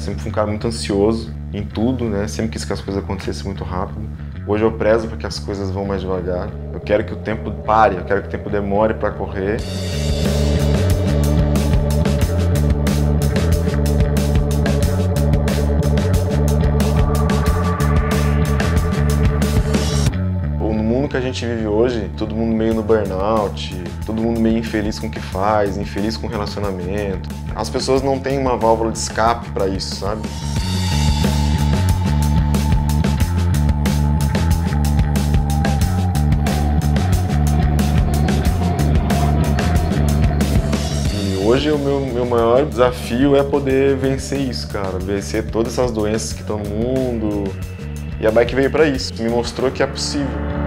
Sempre fui um cara muito ansioso em tudo, né? Sempre quis que as coisas acontecessem muito rápido. Hoje eu prezo para que as coisas vão mais devagar. Eu quero que o tempo pare, eu quero que o tempo demore para correr. Gente vive hoje, todo mundo meio no burnout, todo mundo meio infeliz com o que faz, infeliz com o relacionamento. As pessoas não têm uma válvula de escape para isso, sabe? hoje o meu, meu maior desafio é poder vencer isso, cara. Vencer todas essas doenças que estão no mundo. E a bike veio para isso, me mostrou que é possível.